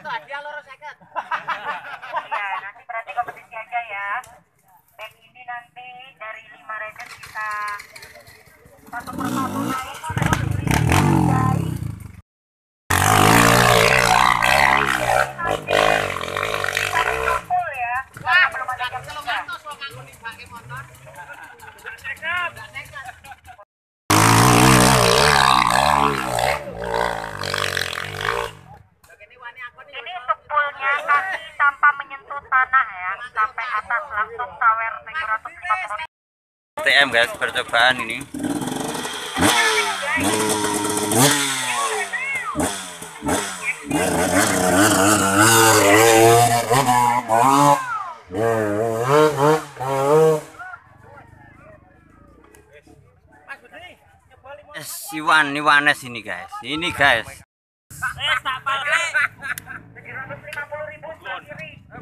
itu hadiah loro seket. Iya, nanti berarti kompetisi aja ya. Ini nanti dari lima rider kita satu persatu naik. Wah, belum motor. TM guys percobaan ini. Eh, Siwan Niwanes ini guys. Ini guys.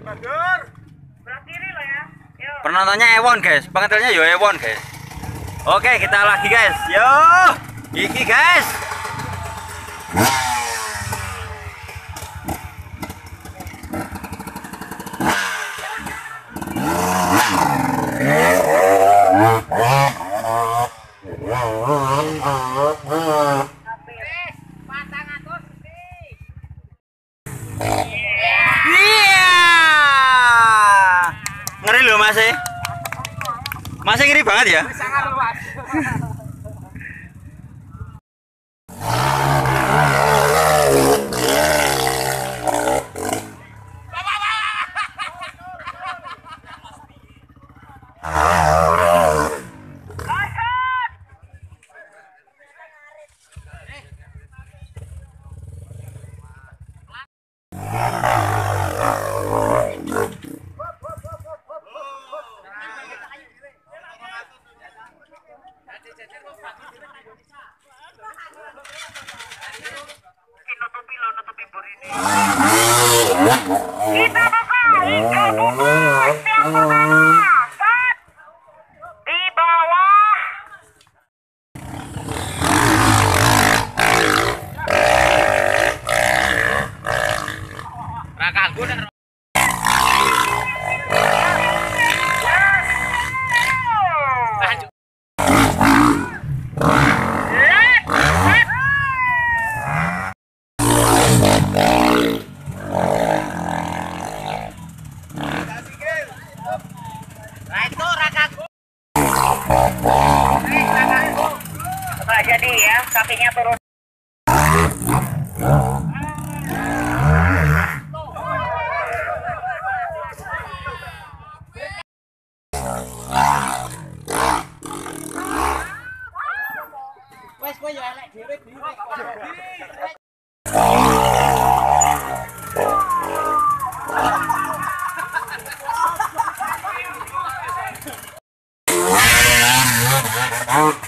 750 penontonnya Ewon guys. Pengantarnya yo Ewon guys. Oke kita lagi guys. Yo iki guys. Iya. Mas ngeri banget ya. Ya kakinya turun Woi!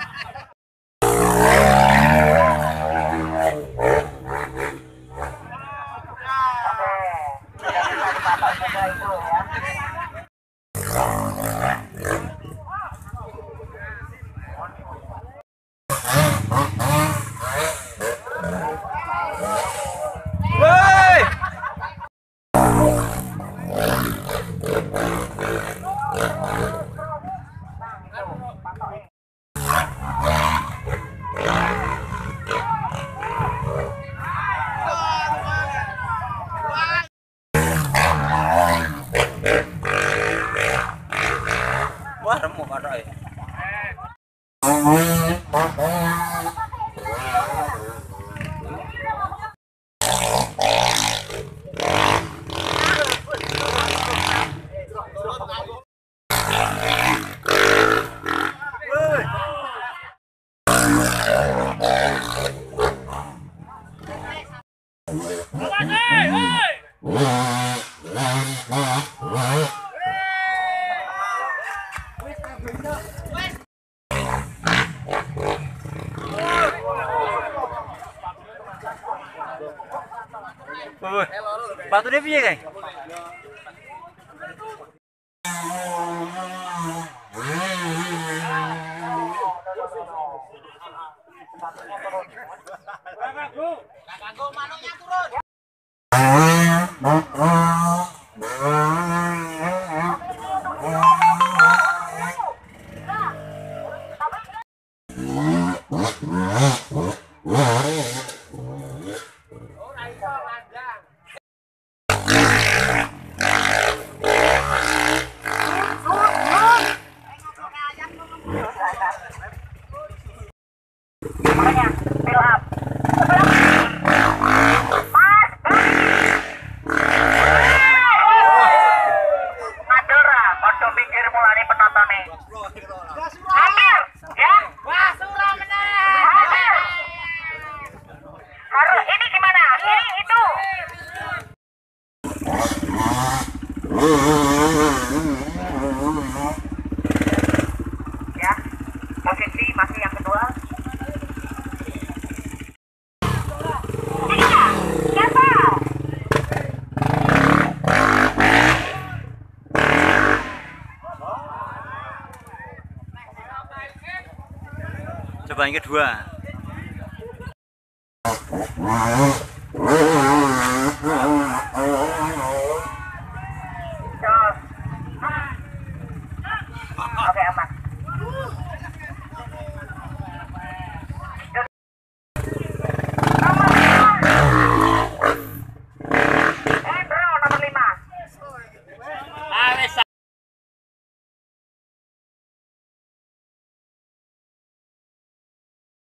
Wah, remuk kata ya. Bắt dia piye, gì vậy? Kakakku, kakakku, mana yang turun? Ya, posisi masih yang kedua. Yang kedua.